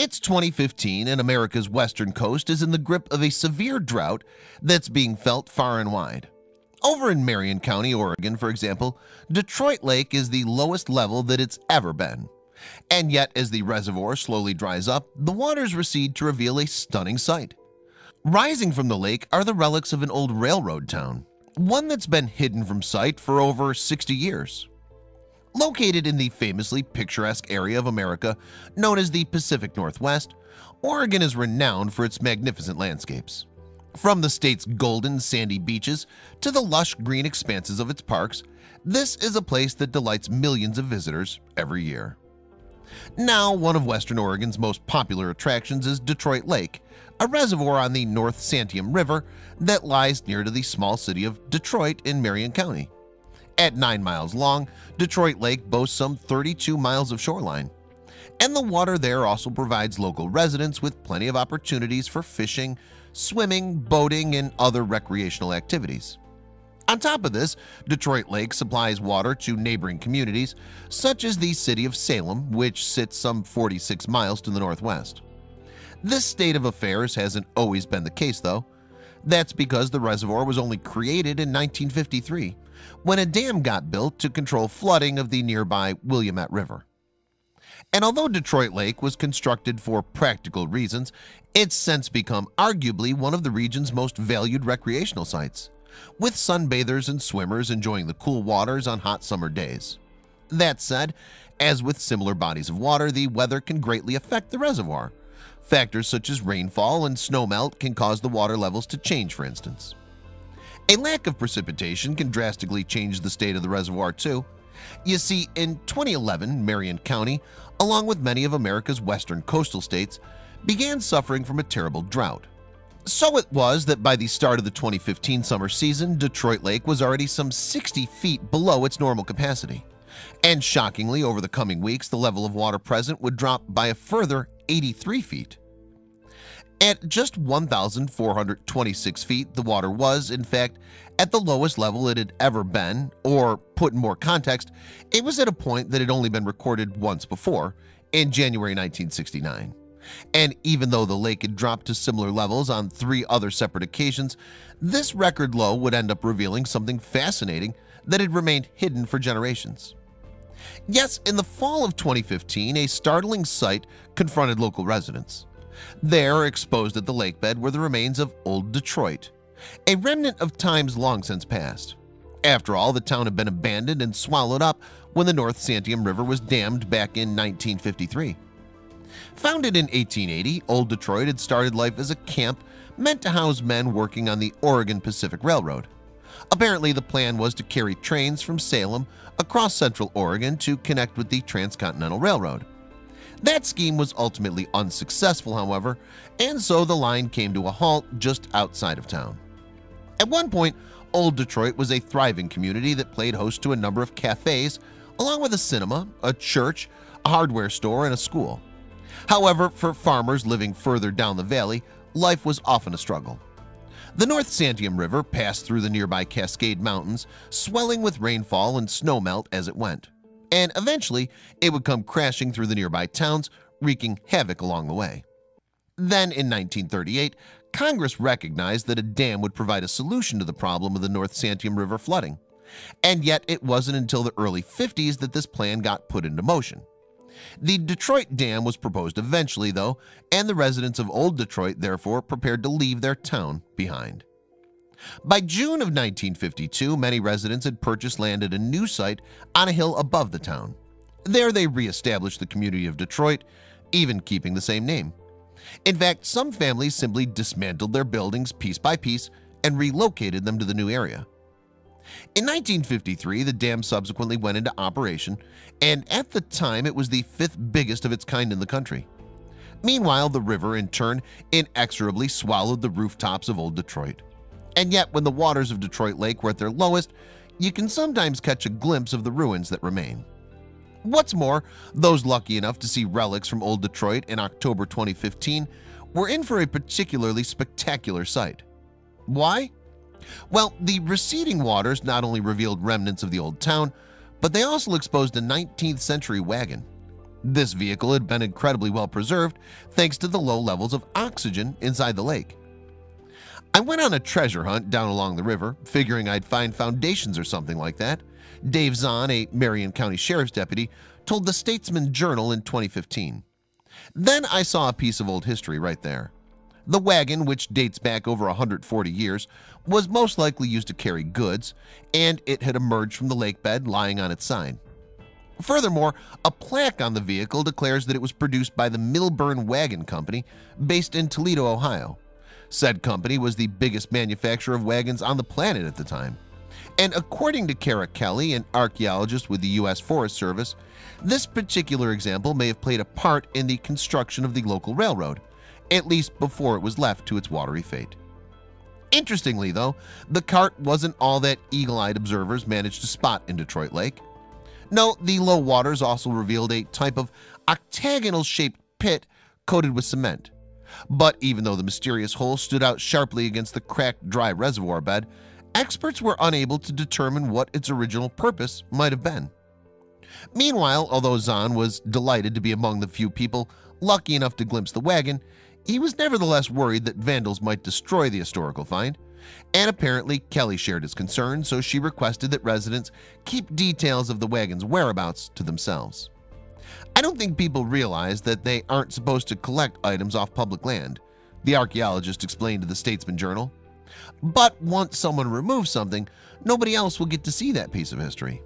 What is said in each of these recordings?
It's 2015 and America's western coast is in the grip of a severe drought that's being felt far and wide. Over in Marion County, Oregon, for example, Detroit Lake is the lowest level that it's ever been. And yet, as the reservoir slowly dries up, the waters recede to reveal a stunning sight. Rising from the lake are the relics of an old railroad town, one that's been hidden from sight for over 60 years. Located in the famously picturesque area of America known as the Pacific Northwest, Oregon is renowned for its magnificent landscapes. From the state's golden sandy beaches to the lush green expanses of its parks, this is a place that delights millions of visitors every year. Now, one of Western Oregon's most popular attractions is Detroit Lake, a reservoir on the North Santiam River that lies near to the small city of Detroit in Marion County. At 9 miles long, Detroit Lake boasts some 32 miles of shoreline. And the water there also provides local residents with plenty of opportunities for fishing, swimming, boating, and other recreational activities. On top of this, Detroit Lake supplies water to neighboring communities, such as the city of Salem, which sits some 46 miles to the northwest. This state of affairs hasn't always been the case, though. That's because the reservoir was only created in 1953, when a dam got built to control flooding of the nearby Willamette River. And although Detroit Lake was constructed for practical reasons, it's since become arguably one of the region's most valued recreational sites, with sunbathers and swimmers enjoying the cool waters on hot summer days. That said, as with similar bodies of water, the weather can greatly affect the reservoir. Factors such as rainfall and snowmelt can cause the water levels to change, for instance. A lack of precipitation can drastically change the state of the reservoir too. You see, in 2011, Marion County, along with many of America's western coastal states, began suffering from a terrible drought. So it was that by the start of the 2015 summer season, Detroit Lake was already some 60 feet below its normal capacity. And shockingly, over the coming weeks, the level of water present would drop by a further 83 feet. At just 1,426 feet, the water was, in fact, at the lowest level it had ever been, or put in more context, it was at a point that had only been recorded once before, in January 1969. And even though the lake had dropped to similar levels on three other separate occasions, this record low would end up revealing something fascinating that had remained hidden for generations. Yes, in the fall of 2015, a startling sight confronted local residents. There, exposed at the lakebed, were the remains of Old Detroit, a remnant of times long since past. After all, the town had been abandoned and swallowed up when the North Santiam River was dammed back in 1953. Founded in 1880, Old Detroit had started life as a camp meant to house men working on the Oregon Pacific Railroad. Apparently, the plan was to carry trains from Salem across central Oregon to connect with the Transcontinental Railroad. That scheme was ultimately unsuccessful, however, and so the line came to a halt just outside of town. At one point, Old Detroit was a thriving community that played host to a number of cafes, along with a cinema, a church, a hardware store, and a school. However, for farmers living further down the valley, life was often a struggle. The North Santiam River passed through the nearby Cascade Mountains, swelling with rainfall and snowmelt as it went and eventually it would come crashing through the nearby towns, wreaking havoc along the way. Then in 1938, Congress recognized that a dam would provide a solution to the problem of the North Santiam River flooding. And yet it wasn't until the early 50s that this plan got put into motion. The Detroit Dam was proposed eventually, though, and the residents of Old Detroit therefore prepared to leave their town behind. By June of 1952, many residents had purchased land at a new site on a hill above the town. There they re-established the community of Detroit, even keeping the same name. In fact, some families simply dismantled their buildings piece by piece and relocated them to the new area. In 1953, the dam subsequently went into operation, and at the time it was the fifth biggest of its kind in the country. Meanwhile, the river in turn inexorably swallowed the rooftops of Old Detroit. And yet, when the waters of Detroit Lake were at their lowest, you can sometimes catch a glimpse of the ruins that remain. What's more, those lucky enough to see relics from Old Detroit in October 2015 were in for a particularly spectacular sight. Why? Well, the receding waters not only revealed remnants of the old town, but they also exposed a 19th century wagon. This vehicle had been incredibly well preserved thanks to the low levels of oxygen inside the lake. I went on a treasure hunt down along the river, figuring I'd find foundations or something like that. Dave Zahn, a Marion County Sheriff's deputy, told the Statesman Journal in 2015. Then I saw a piece of old history right there. The wagon, which dates back over 140 years, was most likely used to carry goods, and it had emerged from the lake bed lying on its side. Furthermore, a plaque on the vehicle declares that it was produced by the Milburn Wagon Company, based in Toledo, Ohio. Said company was the biggest manufacturer of wagons on the planet at the time. And according to Kara Kelly, an archaeologist with the U.S. Forest Service, this particular example may have played a part in the construction of the local railroad, at least before it was left to its watery fate. Interestingly, though, the cart wasn't all that eagle-eyed observers managed to spot in Detroit Lake. No, the low waters also revealed a type of octagonal-shaped pit coated with cement. But even though the mysterious hole stood out sharply against the cracked dry reservoir bed, experts were unable to determine what its original purpose might have been. Meanwhile, although Zahn was delighted to be among the few people lucky enough to glimpse the wagon, he was nevertheless worried that vandals might destroy the historical find, and apparently Kelly shared his concern, so she requested that residents keep details of the wagon's whereabouts to themselves. I don't think people realize that they aren't supposed to collect items off public land, the archaeologist explained to the Statesman Journal. But once someone removes something, nobody else will get to see that piece of history.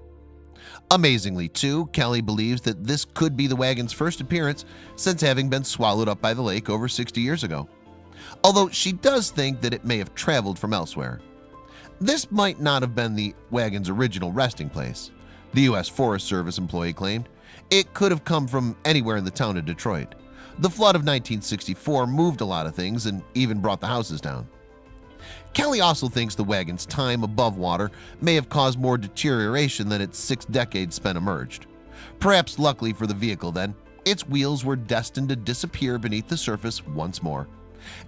Amazingly, too, Kelly believes that this could be the wagon's first appearance since having been swallowed up by the lake over 60 years ago. Although she does think that it may have traveled from elsewhere. This might not have been the wagon's original resting place, the U.S. Forest Service employee claimed. It could have come from anywhere in the town of Detroit. The flood of 1964 moved a lot of things and even brought the houses down. Kelly also thinks the wagon's time above water may have caused more deterioration than its six decades spent emerged. Perhaps luckily for the vehicle then, its wheels were destined to disappear beneath the surface once more,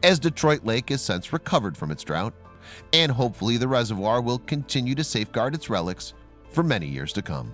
as Detroit Lake has since recovered from its drought, and hopefully the reservoir will continue to safeguard its relics for many years to come.